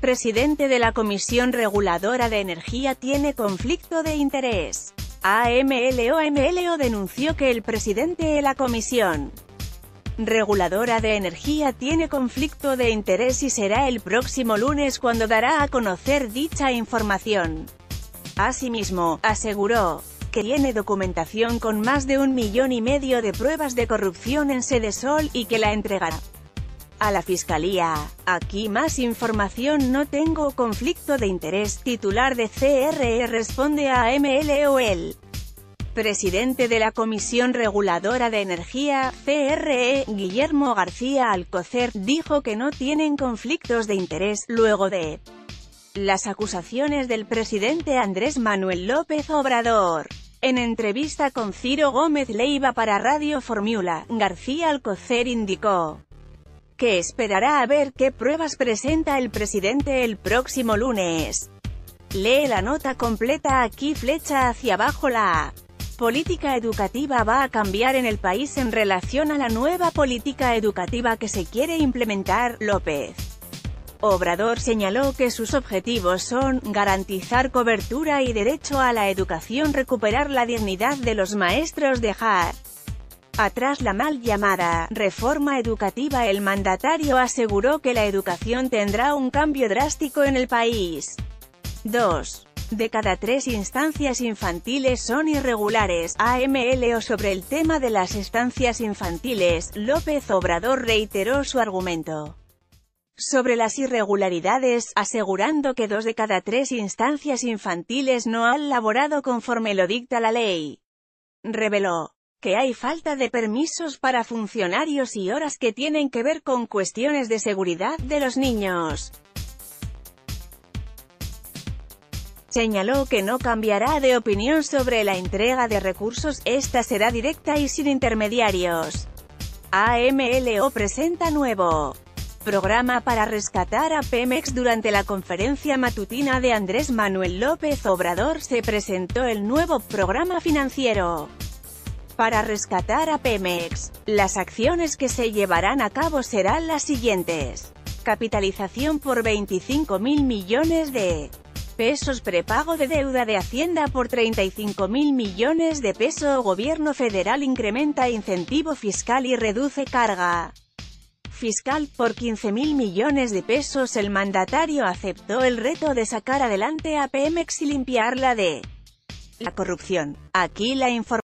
Presidente de la Comisión Reguladora de Energía tiene conflicto de interés. AMLO denunció que el presidente de la Comisión Reguladora de Energía tiene conflicto de interés y será el próximo lunes cuando dará a conocer dicha información. Asimismo, aseguró que tiene documentación con más de un millón y medio de pruebas de corrupción en Sedesol y que la entregará a la Fiscalía. Aquí más información no tengo conflicto de interés. Titular de CRE responde a MLOL. Presidente de la Comisión Reguladora de Energía, CRE, Guillermo García Alcocer, dijo que no tienen conflictos de interés, luego de las acusaciones del presidente Andrés Manuel López Obrador. En entrevista con Ciro Gómez Leiva para Radio Formula, García Alcocer indicó que esperará a ver qué pruebas presenta el presidente el próximo lunes. Lee la nota completa aquí flecha hacia abajo la política educativa va a cambiar en el país en relación a la nueva política educativa que se quiere implementar, López. Obrador señaló que sus objetivos son, garantizar cobertura y derecho a la educación recuperar la dignidad de los maestros dejar atrás la mal llamada reforma educativa el mandatario aseguró que la educación tendrá un cambio drástico en el país. 2. De cada tres instancias infantiles son irregulares, AMLO sobre el tema de las estancias infantiles, López Obrador reiteró su argumento sobre las irregularidades, asegurando que dos de cada tres instancias infantiles no han laborado conforme lo dicta la ley. Reveló que hay falta de permisos para funcionarios y horas que tienen que ver con cuestiones de seguridad de los niños. Señaló que no cambiará de opinión sobre la entrega de recursos, esta será directa y sin intermediarios. AMLO presenta nuevo programa para rescatar a Pemex durante la conferencia matutina de Andrés Manuel López Obrador se presentó el nuevo programa financiero para rescatar a Pemex. Las acciones que se llevarán a cabo serán las siguientes. Capitalización por 25 mil millones de pesos prepago de deuda de Hacienda por 35 mil millones de pesos Gobierno federal incrementa incentivo fiscal y reduce carga fiscal, por 15 mil millones de pesos el mandatario aceptó el reto de sacar adelante a Pemex y limpiarla de la corrupción. Aquí la información